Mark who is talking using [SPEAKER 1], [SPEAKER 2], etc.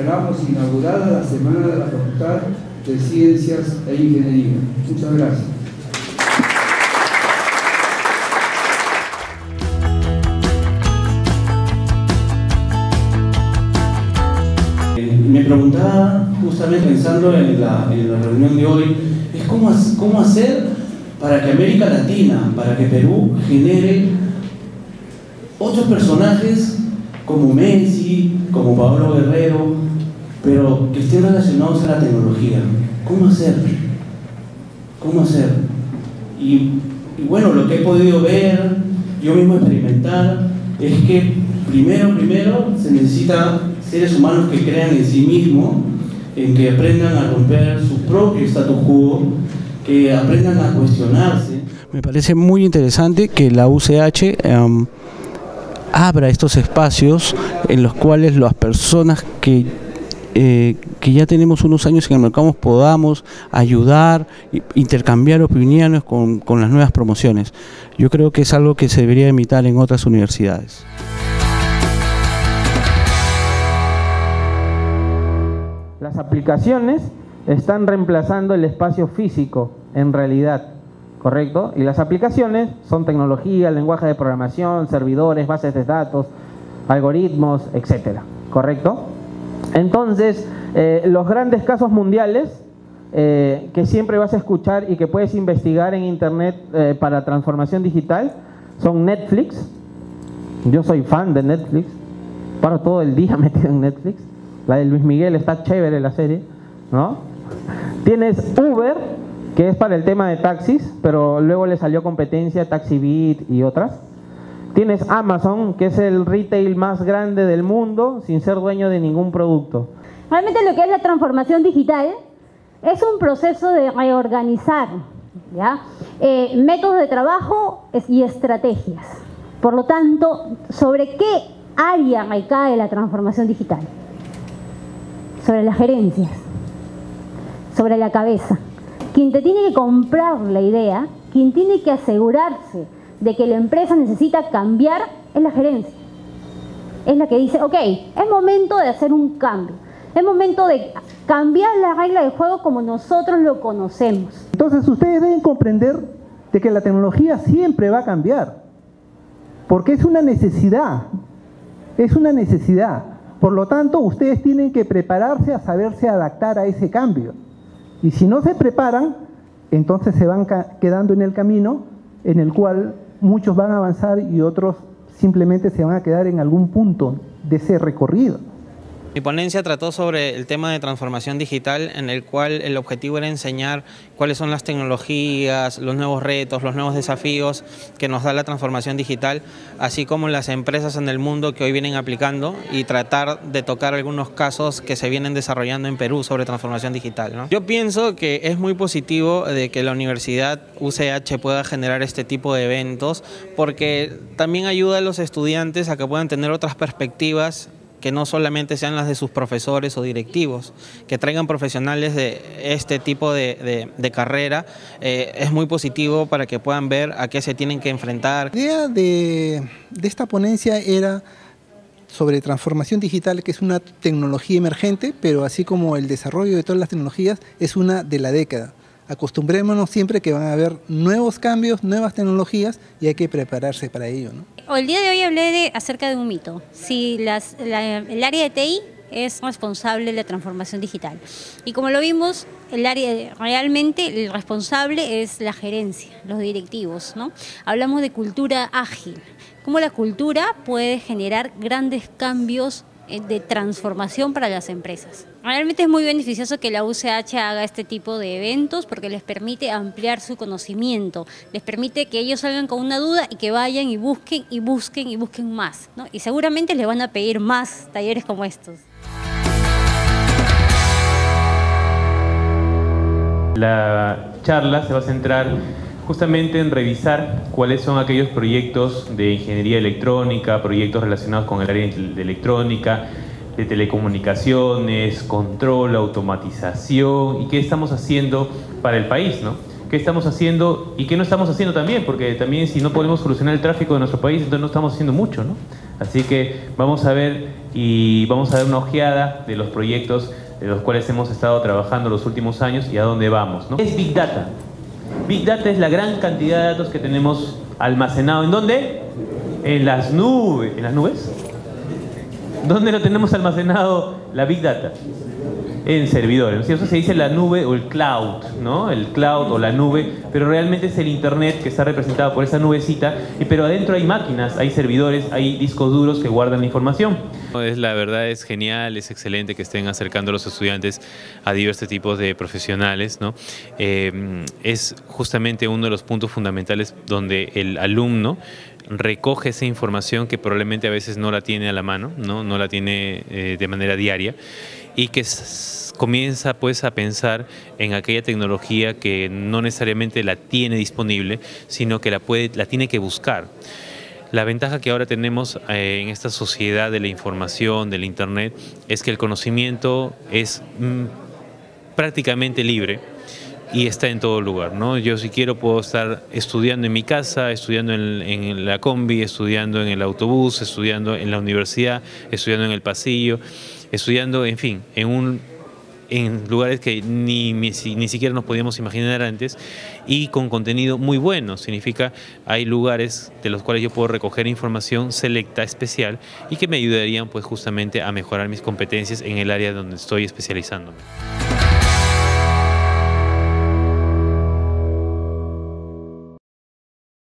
[SPEAKER 1] declaramos inaugurada la Semana de la Facultad de Ciencias e Ingeniería. Muchas gracias.
[SPEAKER 2] Me preguntaba, justamente pensando en la, en la reunión de hoy, es cómo, cómo hacer para que América Latina, para que Perú genere otros personajes como Messi, como Pablo Guerrero, pero que estén relacionados a la tecnología. ¿Cómo hacer? ¿Cómo hacer? Y, bueno, lo que he podido ver, yo mismo experimentar, es que primero, primero se necesita seres humanos que crean en sí mismos, en que aprendan a romper su propio status quo, que aprendan a cuestionarse.
[SPEAKER 3] Me parece muy interesante que la UCH em, abra estos espacios en los cuales las personas que eh, que ya tenemos unos años en el mercado podamos ayudar, intercambiar opiniones con, con las nuevas promociones. Yo creo que es algo que se debería imitar en otras universidades.
[SPEAKER 4] Las aplicaciones están reemplazando el espacio físico en realidad, ¿correcto? Y las aplicaciones son tecnología, lenguaje de programación, servidores, bases de datos, algoritmos, etcétera, ¿correcto? Entonces, eh, los grandes casos mundiales eh, que siempre vas a escuchar y que puedes investigar en internet eh, para transformación digital son Netflix. Yo soy fan de Netflix. Paro todo el día metido en Netflix. La de Luis Miguel está chévere la serie, ¿no? Tienes Uber, que es para el tema de taxis, pero luego le salió competencia TaxiBeat y otras. Tienes Amazon, que es el retail más grande del mundo sin ser dueño de ningún producto.
[SPEAKER 5] Realmente lo que es la transformación digital es un proceso de reorganizar ¿ya? Eh, métodos de trabajo y estrategias. Por lo tanto, ¿sobre qué área recae la transformación digital? Sobre las gerencias, sobre la cabeza. Quien te tiene que comprar la idea, quien tiene que asegurarse de que la empresa necesita cambiar es la gerencia. Es la que dice, ok, es momento de hacer un cambio. Es momento de cambiar la regla de juego como nosotros lo conocemos.
[SPEAKER 6] Entonces ustedes deben comprender de que la tecnología siempre va a cambiar. Porque es una necesidad. Es una necesidad. Por lo tanto, ustedes tienen que prepararse a saberse adaptar a ese cambio. Y si no se preparan, entonces se van quedando en el camino en el cual muchos van a avanzar y otros simplemente se van a quedar en algún punto de ese recorrido.
[SPEAKER 7] Mi ponencia trató sobre el tema de transformación digital en el cual el objetivo era enseñar cuáles son las tecnologías, los nuevos retos, los nuevos desafíos que nos da la transformación digital, así como las empresas en el mundo que hoy vienen aplicando y tratar de tocar algunos casos que se vienen desarrollando en Perú sobre transformación digital. Yo pienso que es muy positivo de que la universidad UCH pueda generar este tipo de eventos porque también ayuda a los estudiantes a que puedan tener otras perspectivas que no solamente sean las de sus profesores o directivos, que traigan profesionales de este tipo de, carrera, eh, es muy positivo para que puedan ver a qué se tienen que enfrentar.
[SPEAKER 6] La idea de, de esta ponencia era sobre transformación digital, que es una tecnología emergente, pero así como el desarrollo de todas las tecnologías, es una de la década acostumbrémonos siempre que van a haber nuevos cambios, nuevas tecnologías y hay que prepararse para ello.
[SPEAKER 5] El día de hoy hablé de, acerca de un mito. Si las, el área de TI es responsable de la transformación digital. Y como lo vimos, el área realmente el responsable es la gerencia, los directivos, ¿no? Hablamos de cultura ágil, cómo la cultura puede generar grandes cambios de transformación para las empresas. Realmente es muy beneficioso que la UCH haga este tipo de eventos porque les permite ampliar su conocimiento, les permite que ellos salgan con una duda y que vayan y busquen y busquen y busquen más. Y seguramente les van a pedir más talleres como estos.
[SPEAKER 8] La charla se va a centrar justamente en revisar cuáles son aquellos proyectos de ingeniería electrónica, proyectos relacionados con el área de electrónica, de telecomunicaciones, control, automatización y qué estamos haciendo para el país, ¿no? qué estamos haciendo y qué no estamos haciendo también, porque también si no podemos solucionar el tráfico de nuestro país, entonces no estamos haciendo mucho, ¿no? Así que vamos a ver y vamos a dar una ojeada de los proyectos de los cuales hemos estado trabajando los últimos años y a dónde vamos, ¿no? Es Big Data. Big Data es la gran cantidad de datos que tenemos almacenado. ¿En dónde? En las nubes. ¿En las nubes? ¿Dónde lo tenemos almacenado la Big Data? En servidores. Eso se dice la nube o el cloud, ¿no? El cloud o la nube, pero realmente es el Internet que está representado por esa nubecita, pero adentro hay máquinas, hay servidores, hay discos duros que guardan la información.
[SPEAKER 9] Es, la verdad es genial, es excelente que estén acercando a los estudiantes a diversos tipos de profesionales. ¿no? Eh, es justamente uno de los puntos fundamentales donde el alumno recoge esa información que probablemente a veces no la tiene a la mano, no, no la tiene eh, de manera diaria y que comienza pues a pensar en aquella tecnología que no necesariamente la tiene disponible, sino que la, puede, la tiene que buscar. La ventaja que ahora tenemos eh, en esta sociedad de la información, del Internet, es que el conocimiento es mm, prácticamente libre y está en todo lugar. ¿no? Yo si quiero puedo estar estudiando en mi casa, estudiando en, en, la combi, estudiando en el autobús, estudiando en la universidad, estudiando en el pasillo, estudiando, en fin, en un en lugares que ni, ni, siquiera nos podíamos imaginar antes y con contenido muy bueno. Significa, hay lugares de los cuales yo puedo recoger información selecta, especial y que me ayudarían pues justamente a mejorar mis competencias en el área donde estoy especializándome.